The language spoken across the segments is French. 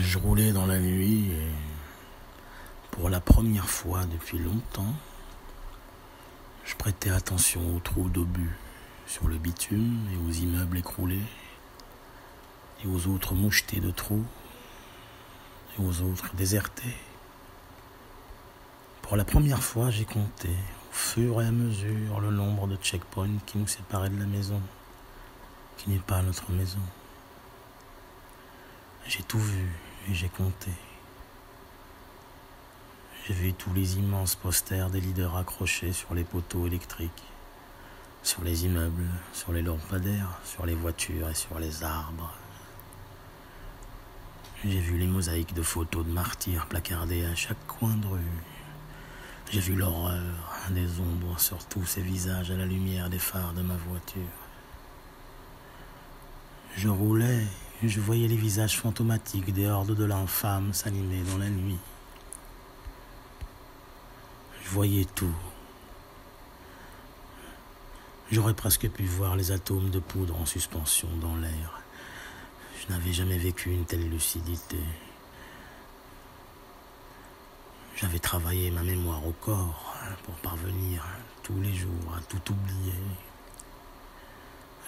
Je roulais dans la nuit et pour la première fois depuis longtemps, je prêtais attention aux trous d'obus sur le bitume et aux immeubles écroulés et aux autres mouchetés de trous et aux autres désertés. Pour la première fois, j'ai compté au fur et à mesure le nombre de checkpoints qui nous séparaient de la maison, qui n'est pas notre maison. J'ai tout vu j'ai compté. J'ai vu tous les immenses posters des leaders accrochés sur les poteaux électriques, sur les immeubles, sur les lampadaires, sur les voitures et sur les arbres. J'ai vu les mosaïques de photos de martyrs placardées à chaque coin de rue. J'ai vu l'horreur des ombres sur tous ces visages à la lumière des phares de ma voiture. Je roulais je voyais les visages fantomatiques des hordes de l'infâme s'animer dans la nuit. Je voyais tout. J'aurais presque pu voir les atomes de poudre en suspension dans l'air. Je n'avais jamais vécu une telle lucidité. J'avais travaillé ma mémoire au corps pour parvenir tous les jours à tout oublier.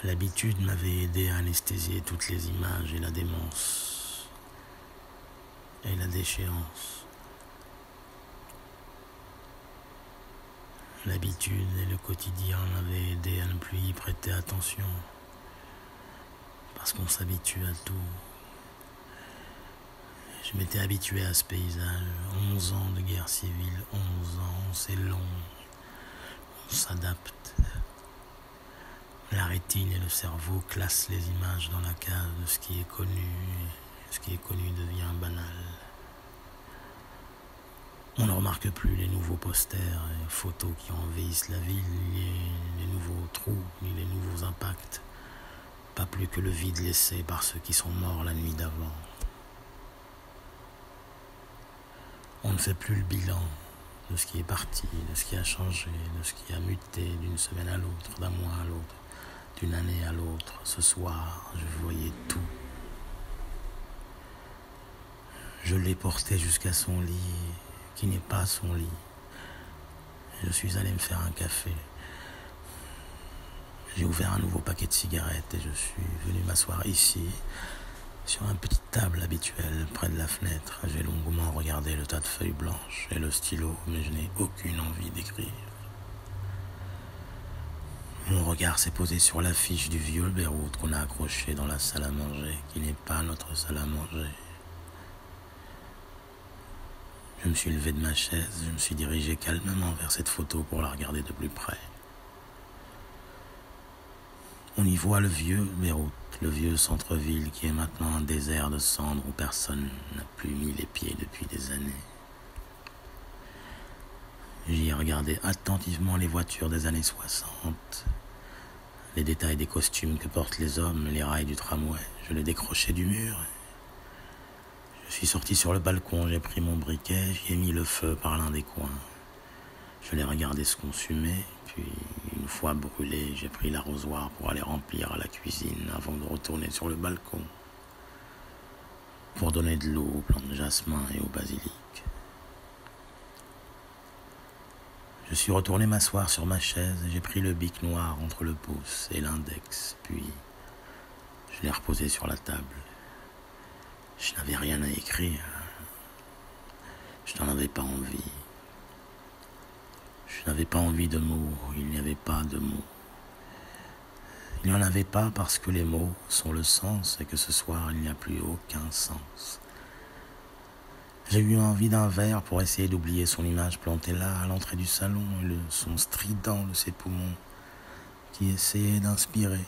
L'habitude m'avait aidé à anesthésier toutes les images et la démence et la déchéance. L'habitude et le quotidien m'avaient aidé à ne plus y prêter attention, parce qu'on s'habitue à tout. Je m'étais habitué à ce paysage, 11 ans de guerre civile, 11 ans, c'est long, on s'adapte. La rétine et le cerveau classent les images dans la case de ce qui est connu, ce qui est connu devient banal. On ne remarque plus les nouveaux posters et photos qui envahissent la ville, ni les, nouveaux trous, ni les nouveaux impacts. Pas plus que le vide laissé par ceux qui sont morts la nuit d'avant. On ne fait plus le bilan de ce qui est parti, de ce qui a changé, de ce qui a muté d'une semaine à l'autre, d'un mois à l'autre, d'une année à l'autre. Ce soir, je voyais tout. Je l'ai porté jusqu'à son lit qui n'est pas son lit. Je suis allé me faire un café. J'ai ouvert un nouveau paquet de cigarettes et je suis venu m'asseoir ici, sur une petite table habituelle près de la fenêtre. J'ai longuement regardé le tas de feuilles blanches et le stylo, mais je n'ai aucune envie d'écrire. Mon regard s'est posé sur l'affiche du vieux Beyrouth qu'on a accroché dans la salle à manger, qui n'est pas notre salle à manger. Je me suis levé de ma chaise, je me suis dirigé calmement vers cette photo pour la regarder de plus près. On y voit le vieux Beyrouth, le vieux centre-ville qui est maintenant un désert de cendres où personne n'a plus mis les pieds depuis des années. J'y regardé attentivement les voitures des années 60, les détails des costumes que portent les hommes, les rails du tramway. Je les décrochais du mur je suis sorti sur le balcon, j'ai pris mon briquet, j'y ai mis le feu par l'un des coins. Je l'ai regardé se consumer, puis une fois brûlé, j'ai pris l'arrosoir pour aller remplir la cuisine avant de retourner sur le balcon pour donner de l'eau aux plantes de jasmin et au basilic. Je suis retourné m'asseoir sur ma chaise et j'ai pris le bic noir entre le pouce et l'index, puis je l'ai reposé sur la table. Je n'avais rien à écrire. Je n'en avais pas envie. Je n'avais pas envie de mots. Il n'y avait pas de mots. Il n'y en avait pas parce que les mots sont le sens et que ce soir il n'y a plus aucun sens. J'ai eu envie d'un verre pour essayer d'oublier son image plantée là à l'entrée du salon et le son strident de ses poumons qui essayaient d'inspirer.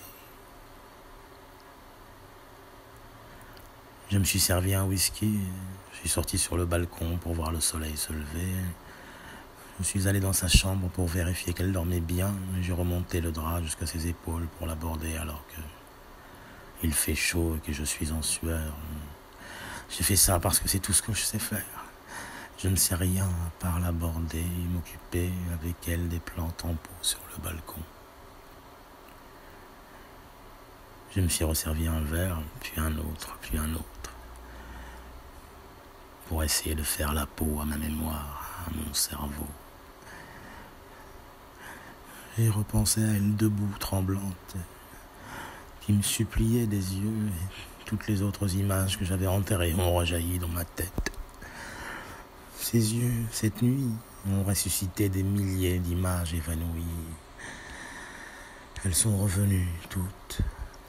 Je me suis servi un whisky, je suis sorti sur le balcon pour voir le soleil se lever. Je suis allé dans sa chambre pour vérifier qu'elle dormait bien, j'ai remonté le drap jusqu'à ses épaules pour l'aborder alors que il fait chaud et que je suis en sueur. J'ai fait ça parce que c'est tout ce que je sais faire. Je ne sais rien à part l'aborder et m'occuper avec elle des plantes en pot sur le balcon. Je me suis resservi un verre, puis un autre, puis un autre. pour essayer de faire la peau à ma mémoire, à mon cerveau. J'ai repensé à elle debout, tremblante, qui me suppliait des yeux, toutes les autres images que j'avais enterrées ont rejailli dans ma tête. Ses yeux, cette nuit, ont ressuscité des milliers d'images évanouies. Elles sont revenues toutes,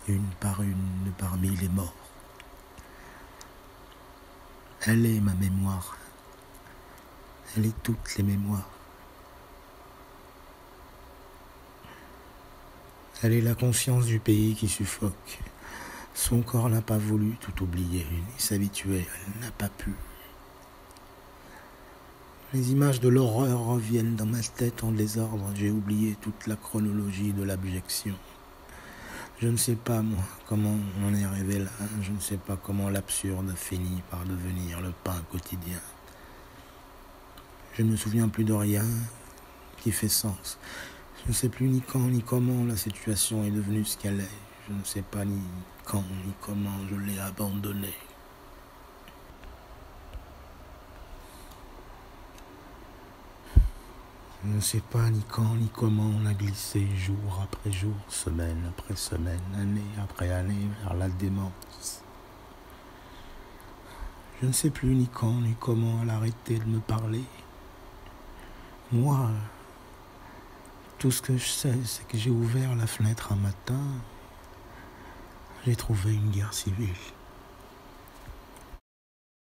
une par une, parmi les morts. Elle est ma mémoire. Elle est toutes les mémoires. Elle est la conscience du pays qui suffoque. Son corps n'a pas voulu tout oublier, ni s'habituer, elle n'a pas pu. Les images de l'horreur reviennent dans ma tête en désordre. J'ai oublié toute la chronologie de l'abjection. Je ne sais pas, moi, comment on est arrivé là. Je ne sais pas comment l'absurde a fini par devenir le pain quotidien. Je ne me souviens plus de rien qui fait sens. Je ne sais plus ni quand ni comment la situation est devenue ce qu'elle est. Je ne sais pas ni quand ni comment je l'ai abandonnée. Je ne sais pas ni quand ni comment on a glissé jour après jour, semaine après semaine, année après année vers la démence. Je ne sais plus ni quand ni comment elle a arrêté de me parler. Moi, tout ce que je sais, c'est que j'ai ouvert la fenêtre un matin, j'ai trouvé une guerre civile.